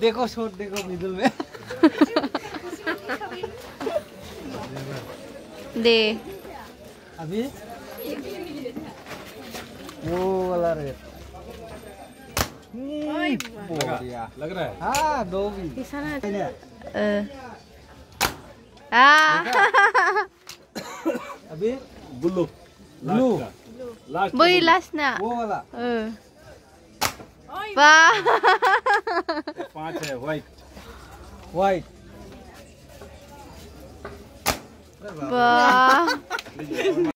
देखो शॉट देखो मिडिल में। दे। अभी? वो वाला रेड बढ़िया। लग रहा है। हाँ दो भी। ah अभी? Blue Blue. Last boy last na वो वाला। eh white. White. What